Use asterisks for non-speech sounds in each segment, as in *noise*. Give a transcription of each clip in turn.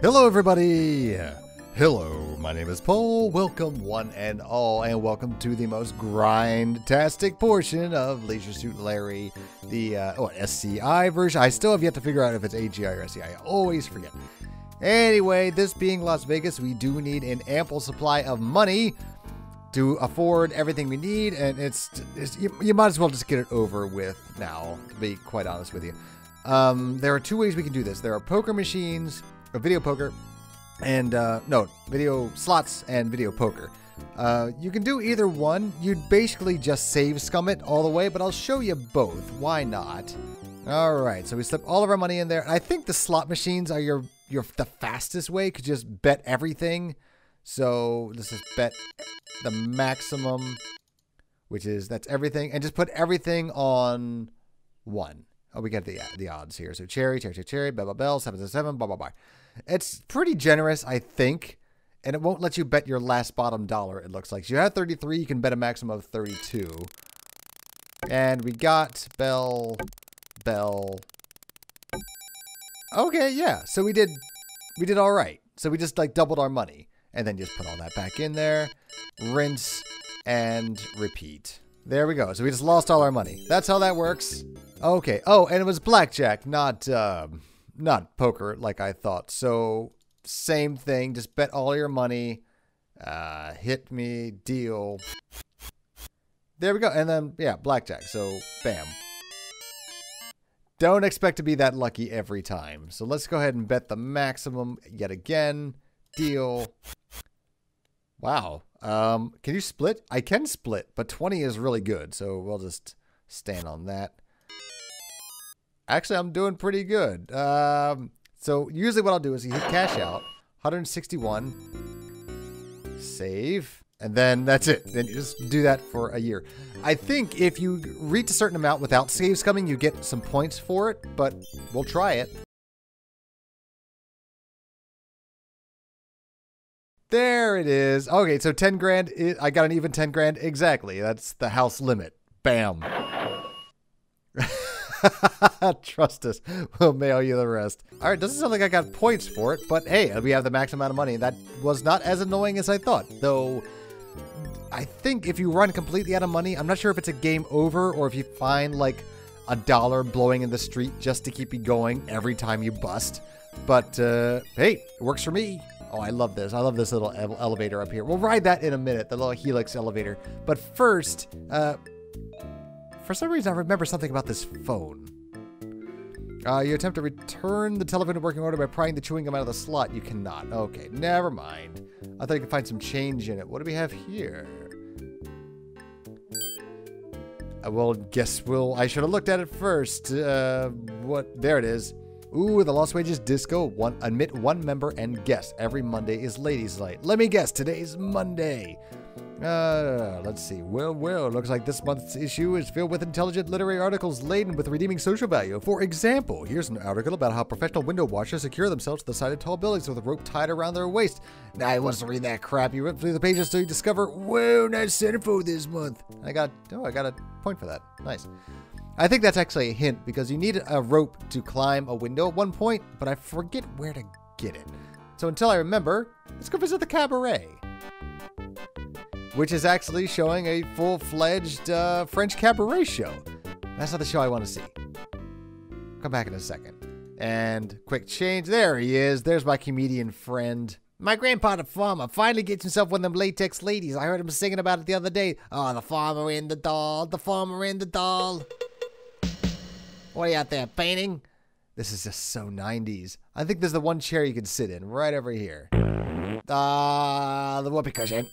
Hello, everybody. Hello, my name is Paul. Welcome, one and all, and welcome to the most grind-tastic portion of Leisure Suit Larry, the uh, oh, SCI version. I still have yet to figure out if it's AGI or SCI. I always forget. Anyway, this being Las Vegas, we do need an ample supply of money to afford everything we need, and it's, it's you, you might as well just get it over with now. To be quite honest with you, um, there are two ways we can do this. There are poker machines, or video poker, and uh, no, video slots and video poker. Uh, you can do either one. You'd basically just save scum it all the way, but I'll show you both. Why not? All right, so we slip all of our money in there. I think the slot machines are your your the fastest way. Could just bet everything. So let's just bet the maximum, which is that's everything, and just put everything on one. Oh, we get the the odds here. So cherry, cherry, cherry, cherry, bell, bell, bell, seven, seven, seven, blah, blah, blah. It's pretty generous, I think, and it won't let you bet your last bottom dollar. It looks like so you have 33. You can bet a maximum of 32. And we got bell, bell. Okay, yeah. So we did, we did all right. So we just like doubled our money, and then just put all that back in there, rinse, and repeat. There we go. So we just lost all our money. That's how that works. Okay. Oh, and it was blackjack, not um, not poker like I thought. So same thing. Just bet all your money. Uh, hit me, deal. There we go. And then yeah, blackjack. So bam. Don't expect to be that lucky every time. So let's go ahead and bet the maximum yet again. Deal. Wow. Um, can you split? I can split, but 20 is really good. So we'll just stand on that. Actually, I'm doing pretty good. Um, so usually what I'll do is you hit cash out, 161, save, and then that's it. Then you just do that for a year. I think if you reach a certain amount without saves coming, you get some points for it, but we'll try it. There it is. Okay, so 10 grand. I got an even 10 grand. Exactly. That's the house limit. Bam. *laughs* Trust us. We'll mail you the rest. All right, doesn't sound like I got points for it, but hey, we have the max amount of money. That was not as annoying as I thought, though. I think if you run completely out of money, I'm not sure if it's a game over or if you find like a dollar blowing in the street just to keep you going every time you bust. But uh, hey, it works for me. Oh, I love this. I love this little elevator up here. We'll ride that in a minute, the little helix elevator. But first, uh, for some reason, I remember something about this phone. Uh, you attempt to return the telephone to working order by prying the chewing gum out of the slot. You cannot. Okay, never mind. I thought you could find some change in it. What do we have here? Uh, well, guess we'll... I should have looked at it first. Uh, what? There it is. Ooh, the Lost Wages Disco. One, admit one member and guest. Every Monday is Ladies' Night. Let me guess, today's Monday. Uh, let's see. Well, well, looks like this month's issue is filled with intelligent literary articles laden with redeeming social value. For example, here's an article about how professional window washers secure themselves to the side of tall buildings with a rope tied around their waist. Now, I want to read that crap. You rip through the pages to discover, whoa, nice centerfold this month. I got, oh, I got a point for that. Nice. I think that's actually a hint because you need a rope to climb a window at one point, but I forget where to get it. So until I remember, let's go visit the cabaret which is actually showing a full-fledged uh, French cabaret show. That's not the show I want to see. Come back in a second. And quick change. There he is. There's my comedian friend. My grandpa, the farmer, finally gets himself one of them latex ladies. I heard him singing about it the other day. Oh, the farmer and the doll, the farmer and the doll. What are you out there, painting? This is just so 90s. I think there's the one chair you can sit in, right over here. Ah, uh, the whoopee cushion.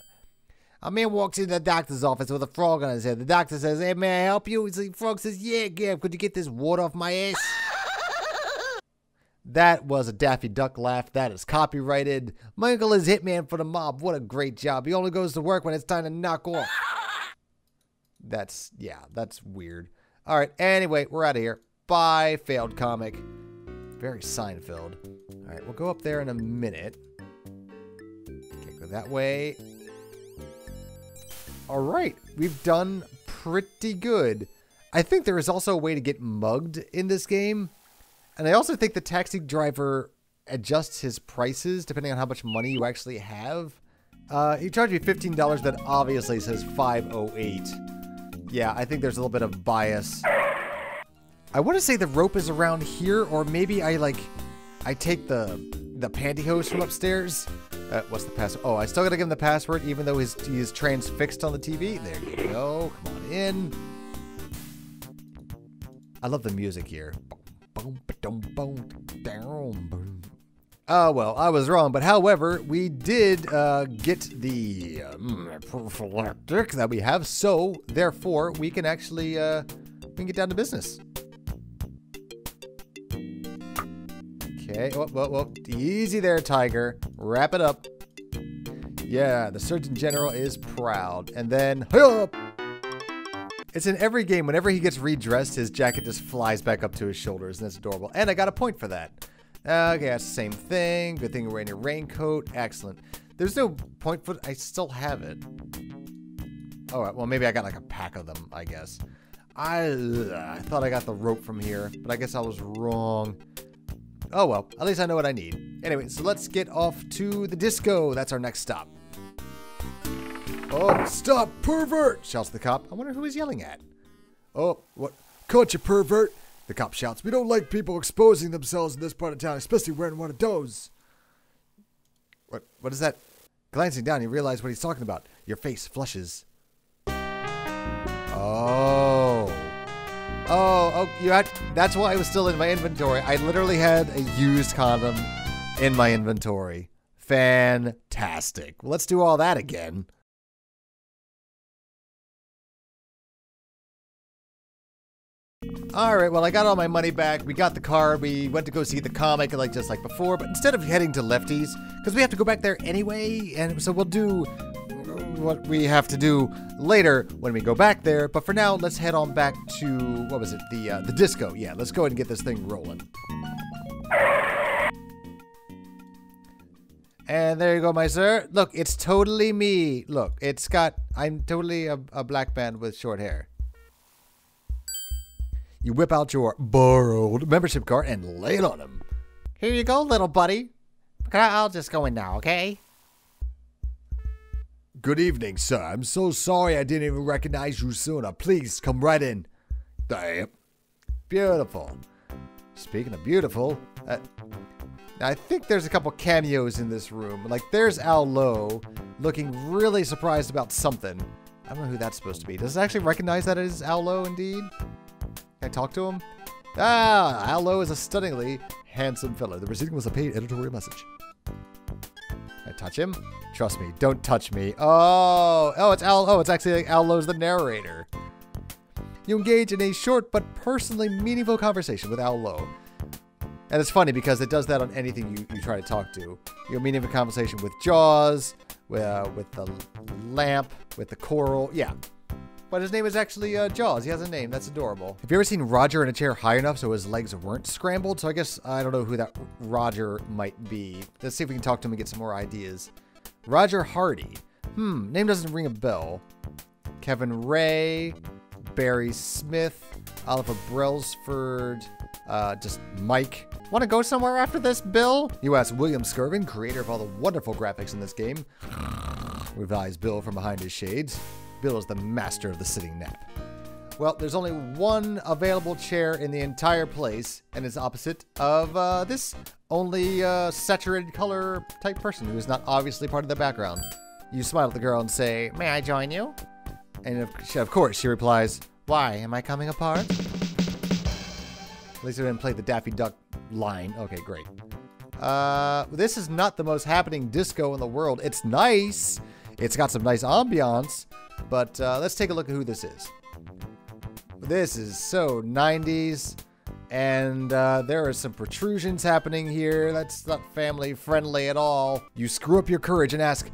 A man walks into the doctor's office with a frog on his head. The doctor says, Hey, may I help you? The frog says, Yeah, yeah. Could you get this water off my ass? *laughs* that was a Daffy Duck laugh. That is copyrighted. Michael is hitman for the mob. What a great job. He only goes to work when it's time to knock off. *laughs* That's, yeah, that's weird. All right, anyway, we're out of here. Bye, failed comic. Very Seinfeld. All right, we'll go up there in a minute. Okay, go that way. All right, we've done pretty good. I think there is also a way to get mugged in this game. And I also think the taxi driver adjusts his prices depending on how much money you actually have. Uh, he charged me $15 that obviously says 508. Yeah, I think there's a little bit of bias. I want to say the rope is around here, or maybe I like, I take the the pantyhose from upstairs. Uh, what's the password? Oh, I still gotta give him the password, even though he's he is transfixed on the TV. There you go. Come on in. I love the music here. Oh, well, I was wrong, but however, we did uh, get the um, prophylactic that we have, so therefore we can actually uh, we can get down to business. Okay, oh, whoa, whoa, easy there, Tiger. Wrap it up. Yeah, the Surgeon General is proud. And then. It's in every game. Whenever he gets redressed, his jacket just flies back up to his shoulders, and it's adorable. And I got a point for that. Okay, that's the same thing. Good thing you're wearing your raincoat. Excellent. There's no point for... I still have it. All right, well, maybe I got like a pack of them, I guess. I, I thought I got the rope from here, but I guess I was wrong. Oh well, at least I know what I need. Anyway, so let's get off to the disco. That's our next stop. Oh, stop, pervert! shouts the cop. I wonder who he's yelling at. Oh, what? Caught you, pervert! The cop shouts. We don't like people exposing themselves in this part of town, especially wearing one of those. What? What is that? Glancing down, you realize what he's talking about. Your face flushes. Oh. Oh, oh, you had, that's why it was still in my inventory. I literally had a used condom in my inventory. Fantastic. Let's do all that again. All right, well, I got all my money back. We got the car. We went to go see the comic, like just like before. But instead of heading to Lefty's, because we have to go back there anyway, and so we'll do what we have to do later when we go back there. But for now, let's head on back to what was it? The uh, the disco. Yeah, let's go ahead and get this thing rolling. And there you go, my sir. Look, it's totally me. Look, it's got. I'm totally a, a black man with short hair. You whip out your borrowed membership card and lay it on him. Here you go, little buddy. I'll just go in now, okay? Good evening, sir. I'm so sorry I didn't even recognize you sooner. Please come right in. Damn. Beautiful. Speaking of beautiful, uh, I think there's a couple cameos in this room. Like, there's Al Lowe looking really surprised about something. I don't know who that's supposed to be. Does it actually recognize that it is Al Lowe indeed? Can I talk to him? Ah, Al Lowe is a stunningly handsome fellow. The proceeding was a paid editorial message. Can I touch him? Trust me, don't touch me. Oh, oh, it's Al. Oh, it's actually Al Lowe's the narrator. You engage in a short but personally meaningful conversation with Al Lowe. And it's funny because it does that on anything you, you try to talk to. You're meaningful conversation with Jaws, with, uh, with the lamp, with the coral. Yeah. But his name is actually uh, Jaws. He has a name. That's adorable. Have you ever seen Roger in a chair high enough so his legs weren't scrambled? So I guess I don't know who that Roger might be. Let's see if we can talk to him and get some more ideas. Roger Hardy. Hmm, name doesn't ring a bell. Kevin Ray, Barry Smith, Oliver Brailsford, uh, just Mike. Want to go somewhere after this, Bill? You ask William Skirvin, creator of all the wonderful graphics in this game. Revised Bill from behind his shades. Bill is the master of the sitting nap. Well, there's only one available chair in the entire place, and it's opposite of uh, this only uh, saturated color type person who is not obviously part of the background. You smile at the girl and say, May I join you? And of, she, of course, she replies, Why, am I coming apart? At least I didn't play the Daffy Duck line. Okay, great. Uh, this is not the most happening disco in the world. It's nice. It's got some nice ambiance, but uh, let's take a look at who this is. This is so 90s. And uh, there are some protrusions happening here. That's not family friendly at all. You screw up your courage and ask,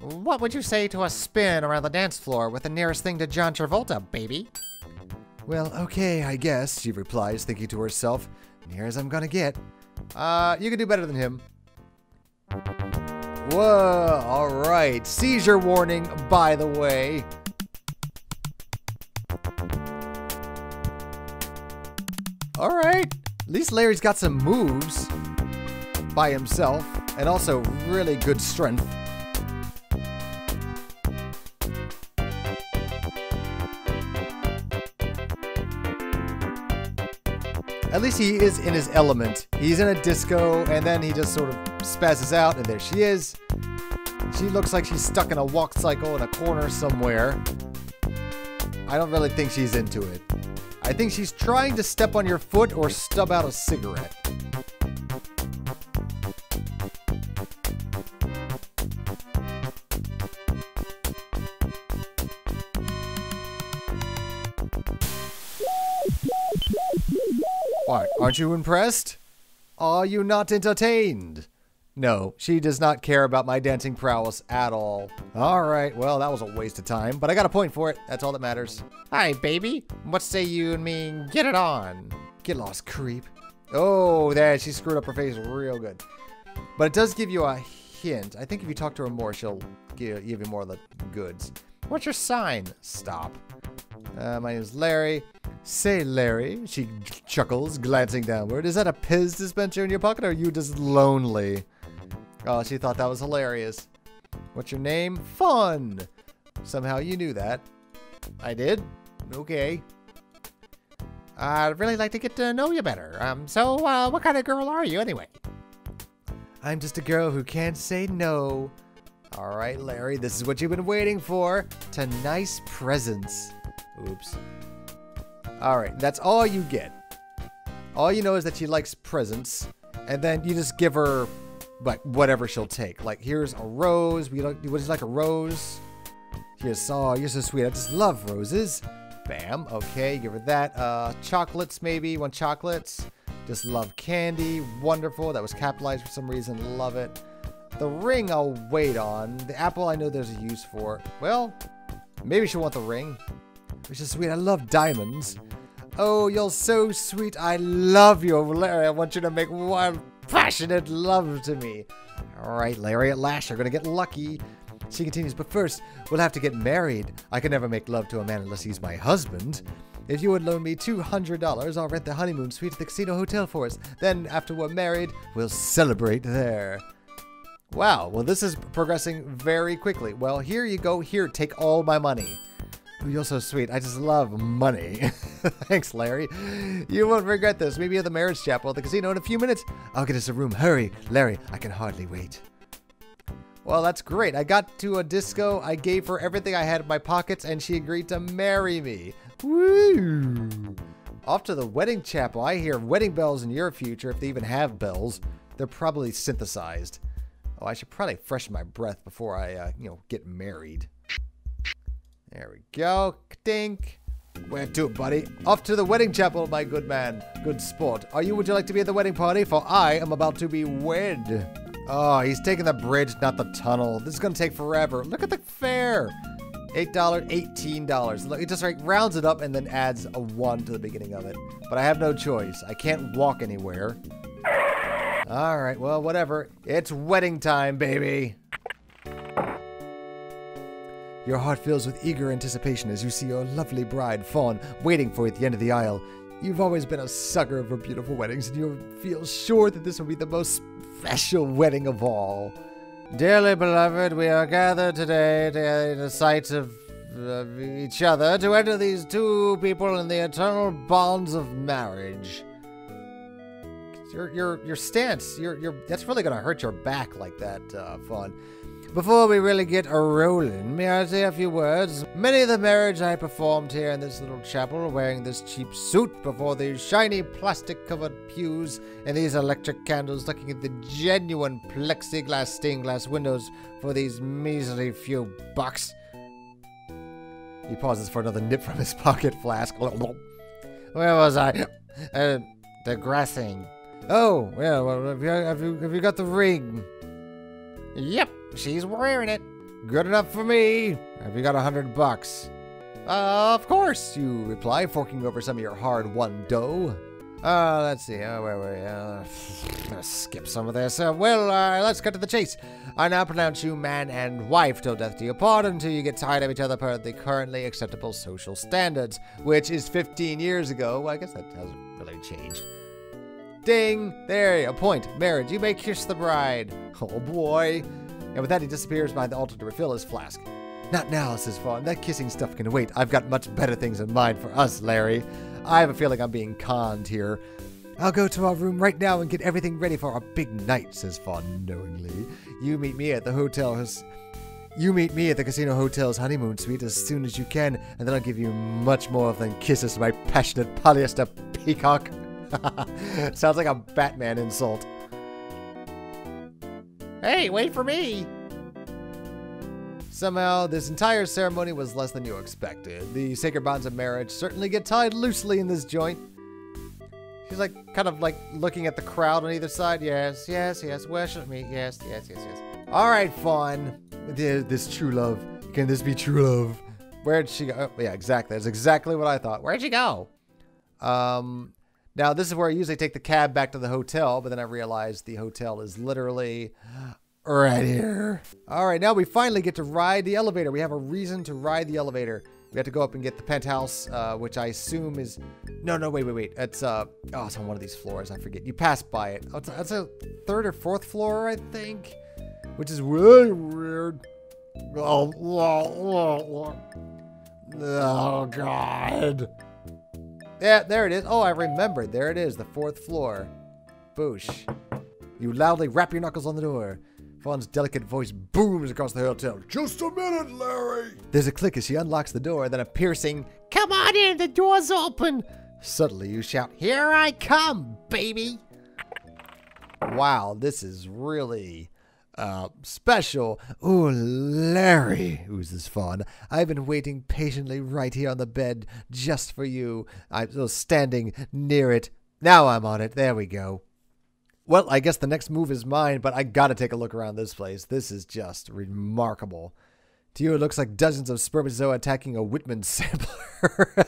What would you say to a spin around the dance floor with the nearest thing to John Travolta, baby? Well, okay, I guess, she replies, thinking to herself, Near as I'm gonna get. Uh, you can do better than him. Whoa, alright. Seizure warning, by the way. All right. At least Larry's got some moves. by himself, and also really good strength. At least he is in his element. He's in a disco, and then he just sort of spazzes out, and there she is. She looks like she's stuck in a walk cycle in a corner somewhere. I don't really think she's into it. I think she's trying to step on your foot or stub out a cigarette. What, aren't you impressed? Are you not entertained? No, she does not care about my dancing prowess at all. Alright, well, that was a waste of time, but I got a point for it. That's all that matters. Hi, baby. What say you and me get it on? Get lost, creep. Oh, there, she screwed up her face real good. But it does give you a hint. I think if you talk to her more, she'll give, give you more of the goods. What's your sign? Stop. Uh, my name is Larry. Say, Larry, she chuckles, glancing downward. Is that a Pez dispenser in your pocket, or are you just lonely? Oh, she thought that was hilarious. What's your name? Fawn. Somehow you knew that. I did? Okay. I'd really like to get to know you better. Um, so, uh, what kind of girl are you anyway? I'm just a girl who can't say no. All right, Larry, this is what you've been waiting for. To nice presents. Oops. All right, that's all you get. All you know is that she likes presents, and then you just give her like whatever she'll take. Like here's a rose. We like what is like a rose? Here's oh, you're so sweet. I just love roses. Bam. Okay, give her that. Uh, chocolates maybe. Want chocolates? Just love candy. Wonderful. That was capitalized for some reason. Love it. The ring I'll wait on. The apple I know there's a use for. Well, maybe she'll want the ring. Which is sweet. I love diamonds. Oh, you're so sweet. I love you, Larry. I want you to make one passionate love to me. All right, Larry, at last you're going to get lucky. She continues, but first, we'll have to get married. I can never make love to a man unless he's my husband. If you would loan me $200, I'll rent the honeymoon suite at the casino hotel for us. Then, after we're married, we'll celebrate there. Wow, well, this is progressing very quickly. Well, here you go. Here, take all my money. You're so sweet. I just love money. *laughs* Thanks, Larry. You won't regret this. Maybe at the marriage chapel at the casino in a few minutes. I'll get us a room. Hurry, Larry. I can hardly wait. Well, that's great. I got to a disco. I gave her everything I had in my pockets, and she agreed to marry me. Woo! Off to the wedding chapel. I hear wedding bells in your future, if they even have bells. They're probably synthesized. Oh, I should probably freshen my breath before I, uh, you know, get married. There we go. Dink. Where to, buddy? Off to the wedding chapel, my good man. Good sport. Are you, would you like to be at the wedding party? For I am about to be wed. Oh, he's taking the bridge, not the tunnel. This is to take forever. Look at the fare. $8, $18. Look, it just like rounds it up and then adds a 1 to the beginning of it. But I have no choice. I can't walk anywhere. All right, well, whatever. It's wedding time, baby. Your heart fills with eager anticipation as you see your lovely bride, Fawn, waiting for you at the end of the aisle. You've always been a sucker for beautiful weddings, and you feel sure that this will be the most special wedding of all. Dearly beloved, we are gathered today to, in the sight of each other to enter these two people in the eternal bonds of marriage. Your your your stance, your your that's really gonna hurt your back like that, uh, Fawn. Before we really get a rolling, may I say a few words? Many of the marriage I performed here in this little chapel wearing this cheap suit before these shiny plastic covered pews and these electric candles looking at the genuine plexiglass stained glass windows for these measly few bucks. He pauses for another nip from his *laughs* pocket flask. Where was I? Uh, digressing. Oh, yeah, well, have you, have you, have you got the ring? Yep, she's wearing it. Good enough for me. Have you got a hundred bucks? Uh, of course, you reply, forking over some of your hard-won dough. Uh, let's see. Uh, where were we? Uh, gonna skip some of this. Uh, well, uh, let's get to the chase. I now pronounce you man and wife till death do you part until you get tired of each other per the currently acceptable social standards, which is 15 years ago. Well, I guess that hasn't really changed. Ding! There, a point. Marriage, you may kiss the bride. Oh boy. And with that, he disappears behind the altar to refill his flask. Not now, says Fawn. That kissing stuff can wait. I've got much better things in mind for us, Larry. I have a feeling I'm being conned here. I'll go to our room right now and get everything ready for our big night, says Fawn knowingly. You meet me at the hotel. You meet me at the Casino Hotel's honeymoon suite as soon as you can, and then I'll give you much more than kisses, my passionate polyester peacock. *laughs* Sounds like a Batman insult. Hey, wait for me! Somehow, this entire ceremony was less than you expected. The sacred bonds of marriage certainly get tied loosely in this joint. She's like, kind of like looking at the crowd on either side. Yes, yes, yes. Worship me. Yes, yes, yes, yes. All right, Fawn. This true love. Can this be true love? Where'd she go? Oh, yeah, exactly. That's exactly what I thought. Where'd she go? Um, now this is where I usually take the cab back to the hotel, but then I realized the hotel is literally right here. All right, now we finally get to ride the elevator. We have a reason to ride the elevator. We have to go up and get the penthouse, uh, which I assume is... No, no, wait, wait, wait. It's, uh... Oh, it's on one of these floors. I forget. You pass by it. Oh, it's, it's a third or fourth floor, I think which is really weird. Oh, oh, oh, God. Yeah, there it is. Oh, I remembered. There it is, the fourth floor. Boosh. You loudly rap your knuckles on the door. Fawn's delicate voice booms across the hotel. Just a minute, Larry. There's a click as she unlocks the door, then a piercing, Come on in, the door's open. Suddenly you shout, Here I come, baby. Wow, this is really uh, special. Ooh, Larry, oozes Fawn. I've been waiting patiently right here on the bed just for you. I was standing near it. Now I'm on it. There we go. Well, I guess the next move is mine, but I gotta take a look around this place. This is just remarkable. To you, it looks like dozens of spermatozoa attacking a Whitman sampler.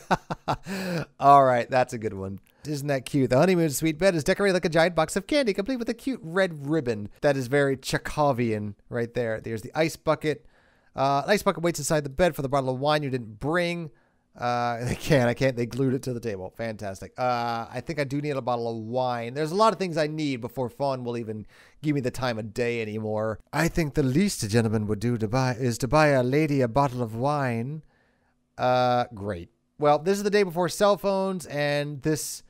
*laughs* All right, that's a good one. Isn't that cute? The honeymoon suite bed is decorated like a giant box of candy, complete with a cute red ribbon. That is very Chekhovian right there. There's the ice bucket. Uh, ice bucket waits inside the bed for the bottle of wine you didn't bring. Uh, *laughs* they can't. I can't. They glued it to the table. Fantastic. Uh, I think I do need a bottle of wine. There's a lot of things I need before Fawn will even give me the time of day anymore. I think the least a gentleman would do to buy is to buy a lady a bottle of wine. Uh, great. Well, this is the day before cell phones, and this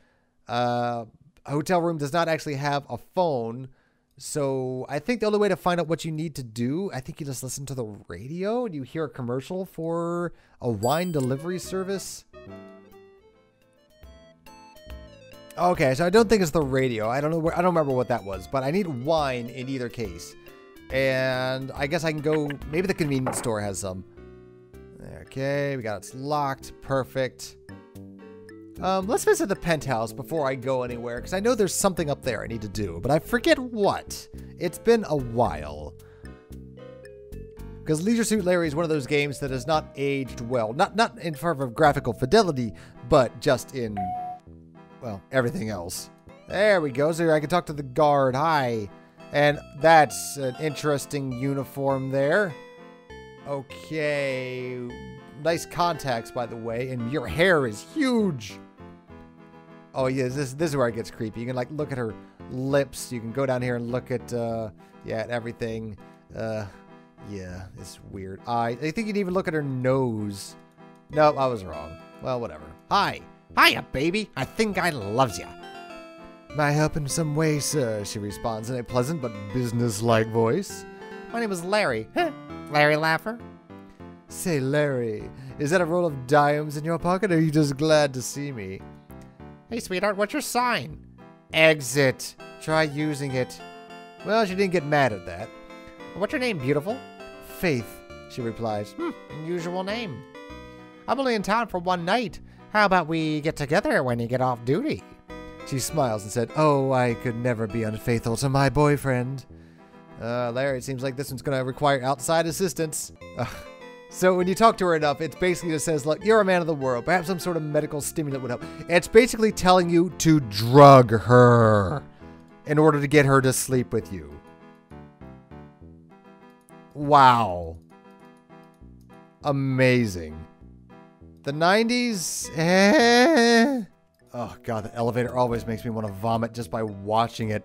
uh, hotel room does not actually have a phone. So I think the only way to find out what you need to do, I think you just listen to the radio and you hear a commercial for a wine delivery service. Okay, so I don't think it's the radio. I don't know. Where, I don't remember what that was, but I need wine in either case. And I guess I can go. Maybe the convenience store has some. Okay, we got it's locked. Perfect. Um, let's visit the penthouse before I go anywhere, because I know there's something up there I need to do, but I forget what. It's been a while. Because Leisure Suit Larry is one of those games that has not aged well. Not not in terms of graphical fidelity, but just in, well, everything else. There we go. So I can talk to the guard. Hi. And that's an interesting uniform there. Okay. Nice contacts, by the way. And your hair is huge. Oh yeah, this this is where it gets creepy. You can like look at her lips. You can go down here and look at uh yeah, at everything. Uh yeah, it's weird. I I think you would even look at her nose. Nope, I was wrong. Well, whatever. Hi. Hiya, baby. I think I loves ya. May I help in some way, sir? She responds in a pleasant but business-like voice. My name is Larry. Larry Laffer. Say, Larry, is that a roll of dimes in your pocket, or are you just glad to see me? Hey, sweetheart, what's your sign? Exit. Try using it. Well, she didn't get mad at that. What's your name, beautiful? Faith, she replies. Hmm, unusual name. I'm only in town for one night. How about we get together when you get off duty? She smiles and said, Oh, I could never be unfaithful to my boyfriend. Uh, Larry, it seems like this one's to require outside assistance. Uh, so when you talk to her enough, it basically just says, look, you're a man of the world. Perhaps some sort of medical stimulant would help. It's basically telling you to drug her in order to get her to sleep with you. Wow. Amazing. The 90s? Eh. Oh god, the elevator always makes me want to vomit just by watching it.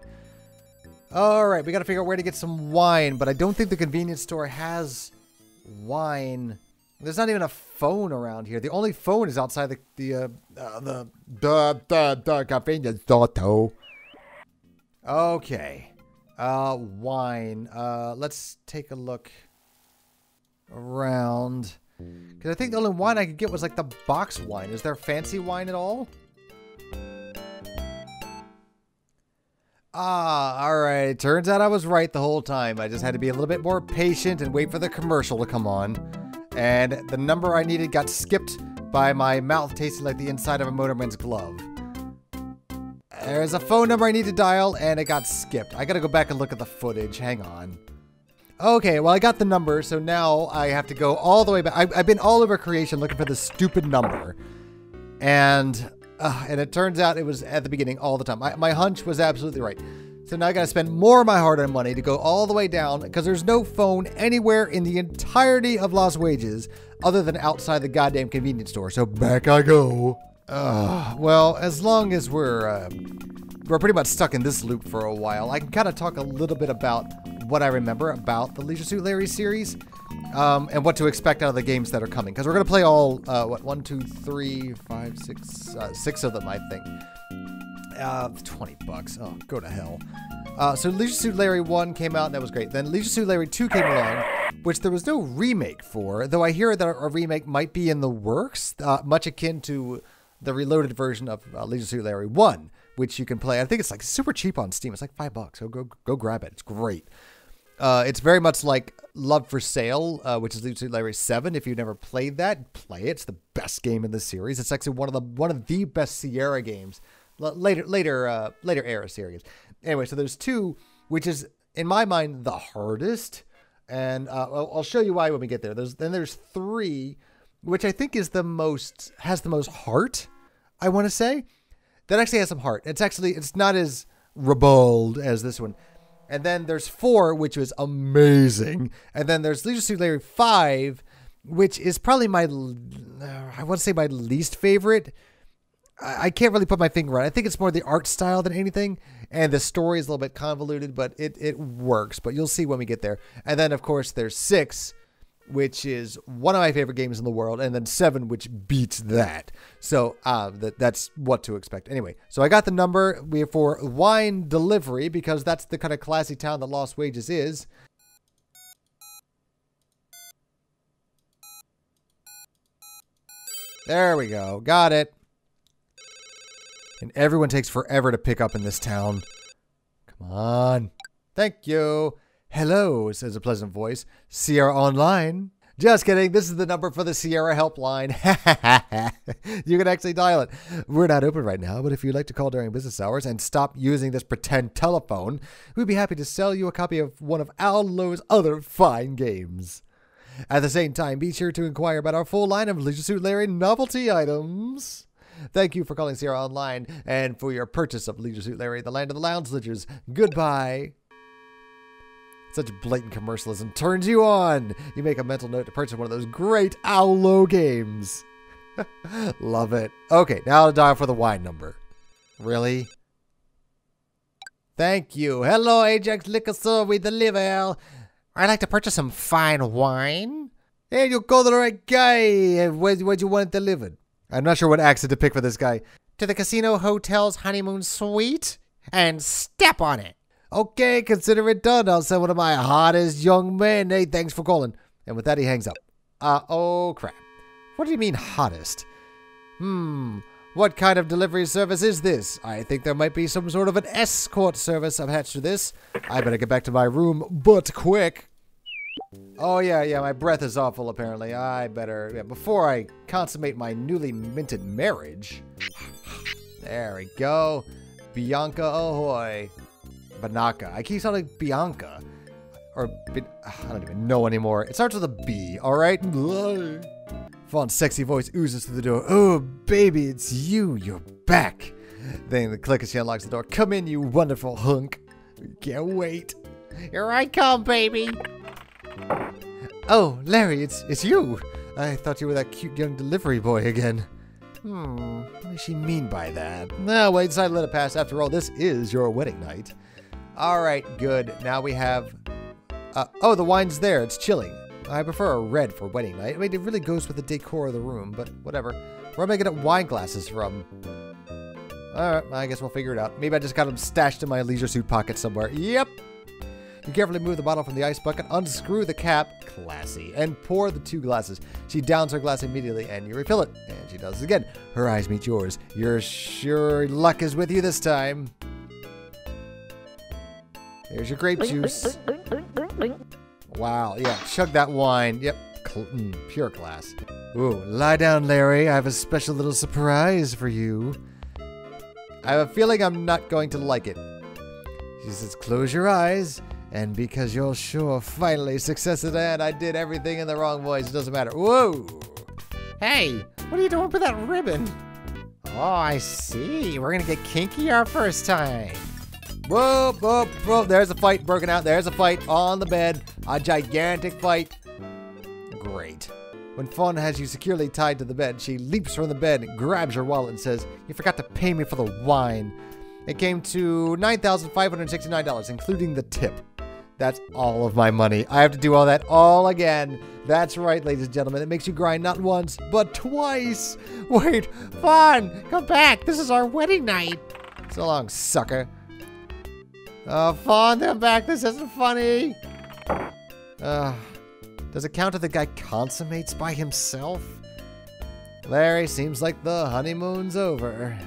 All right, we got to figure out where to get some wine, but I don't think the convenience store has wine. There's not even a phone around here. The only phone is outside the the uh, uh, the the the, the convenience store. Okay, uh, wine. Uh, let's take a look around. Because I think the only wine I could get was like the box wine. Is there fancy wine at all? Ah, alright. Turns out I was right the whole time. I just had to be a little bit more patient and wait for the commercial to come on. And the number I needed got skipped by my mouth tasting like the inside of a motorman's glove. There's a phone number I need to dial, and it got skipped. I gotta go back and look at the footage. Hang on. Okay, well, I got the number, so now I have to go all the way back. I, have been all over creation looking for this stupid number. And uh, and it turns out it was at the beginning all the time. My, hunch was absolutely right. So now I got to spend more of my hard-earned money to go all the way down because there's no phone anywhere in the entirety of Las Wages other than outside the goddamn convenience store. So back I go. Uh, well, as long as we're uh, we're pretty much stuck in this loop for a while, I can kind of talk a little bit about what I remember about the Leisure Suit Larry series um, and what to expect out of the games that are coming. Because we're going to play all, uh, what, one, two, three, five, six, uh, six of them, I think. Uh, 20 bucks. Oh, go to hell. Uh, so Leisure Suit Larry 1 came out, and that was great. Then Leisure Suit Larry 2 came along, which there was no remake for, though I hear that a remake might be in the works, uh, much akin to the reloaded version of uh, Leisure Suit Larry 1, which you can play. I think it's like super cheap on Steam. It's like five bucks. So go, go grab it. It's great. Uh, it's very much like Love for Sale, uh, which is Leisure Suit Larry Seven. If you've never played that, play it. It's the best game in the series. It's actually one of the one of the best Sierra games. L- later, later, uh, later era series. Anyway, so there's two, which is in my mind the hardest, and uh, I'll, I'll show you why when we get there. There's then there's three, which I think is the most has the most heart. I want to say that actually has some heart. It's actually it's not as ribald as this one. And then there's four, which was amazing. And then there's Leisure Suit Larry 5, which is probably my, I want to say my least favorite. I can't really put my finger on it. I think it's more the art style than anything. And the story is a little bit convoluted, but it, it works. But you'll see when we get there. And then, of course, there's six, which is one of my favorite games in the world, and then seven, which beats that. So uh, that that's what to expect. Anyway, so I got the number for wine delivery because that's the kind of classy town that Lost Wages is. There we go. Got it. And everyone takes forever to pick up in this town. Come on. Thank you. Hello, says a pleasant voice. Sierra Online. Just kidding. This is the number for the Sierra helpline. *laughs* you can actually dial it. We're not open right now, but if you'd like to call during business hours and stop using this pretend telephone, we'd be happy to sell you a copy of one of Al Lowe's other fine games. At the same time, be sure to inquire about our full line of Leisure Suit Larry novelty items. Thank you for calling Sierra Online and for your purchase of Leisure Suit Larry, the land of the lounge Lizards. Goodbye. Such blatant commercialism turns you on. You make a mental note to purchase one of those great Al Lowe games. *laughs* Love it. Okay, now to dial for the wine number. Really? Thank you. Hello, Ajax Liquor Store. We deliver. I'd like to purchase some fine wine. Hey, you called the right guy. Where, where do you want it delivered? I'm not sure what accent to pick for this guy. To the Casino Hotel's honeymoon suite and step on it. Okay, consider it done. I'll send one of my hottest young men. Hey, thanks for calling. And with that, he hangs up. Uh, oh crap. What do you mean hottest? Hmm, what kind of delivery service is this? I think there might be some sort of an escort service attached to this. I better get back to my room, but quick. Oh yeah, yeah, my breath is awful apparently. I better, yeah, before I consummate my newly minted marriage. There we go. Bianca ahoy. Banaka. I keep sounding Bianca. Or, I don't even know anymore. It starts with a B, alright? Fawn's sexy voice oozes through the door. Oh, baby, it's you. You're back. Then the click as she unlocks the door. Come in, you wonderful hunk. Can't wait. Here I come, baby. Oh, Larry, it's it's you. I thought you were that cute young delivery boy again. Hmm, what does she mean by that? No, I decided to let it pass. After all, this is your wedding night. All right, good. Now we have. Uh, oh, the wine's there. It's chilling. I prefer a red for wedding night. I mean, it really goes with the decor of the room, but whatever. Where am I getting wine glasses from? All right, I guess we'll figure it out. Maybe I just got them stashed in my leisure suit pocket somewhere. Yep. You carefully move the bottle from the ice bucket, unscrew the cap, classy, and pour the two glasses. She downs her glass immediately, and you refill it. And she does it again. Her eyes meet yours. You're sure luck is with you this time. There's your grape juice. Wow, yeah, chug that wine. Yep, Cl- mm, pure class. Ooh, lie down, Larry. I have a special little surprise for you. I have a feeling I'm not going to like it. She says, close your eyes, and because you're sure finally success at hand, I did everything in the wrong voice. It doesn't matter. Whoa! Hey, what are you doing with that ribbon? Oh, I see. We're gonna get kinky our first time. Whoa, whoa, whoa. There's a fight broken out. There's a fight on the bed. A gigantic fight. Great. When Fawn has you securely tied to the bed, she leaps from the bed, grabs your wallet, and says, You forgot to pay me for the wine. It came to $9,569, including the tip. That's all of my money. I have to do all that all again. That's right, ladies and gentlemen. It makes you grind not once, but twice. *laughs* Wait, Fawn, come back. This is our wedding night. So long, sucker. Oh, Fawn, back. This isn't funny. Uh, does it count if the guy consummates by himself? Larry, seems like the honeymoon's over.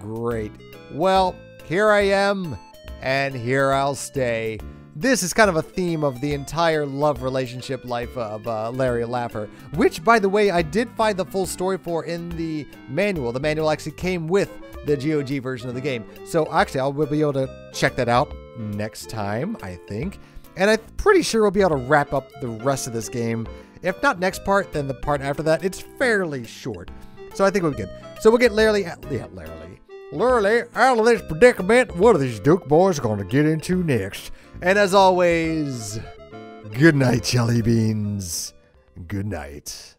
Great. Well, here I am, and here I'll stay. This is kind of a theme of the entire love relationship life of uh, Larry Laffer, which, by the way, I did find the full story for in the manual. The manual actually came with the GOG version of the game. So actually, I'll be able to check that out next time, I think. And I'm pretty sure we'll be able to wrap up the rest of this game. If not next part, then the part after that. It's fairly short. So I think we'll be good. So we'll get Larry, yeah, Larry, Larry out of this predicament. What are these Duke boys going to get into next? And as always, good night, jelly beans. Good night.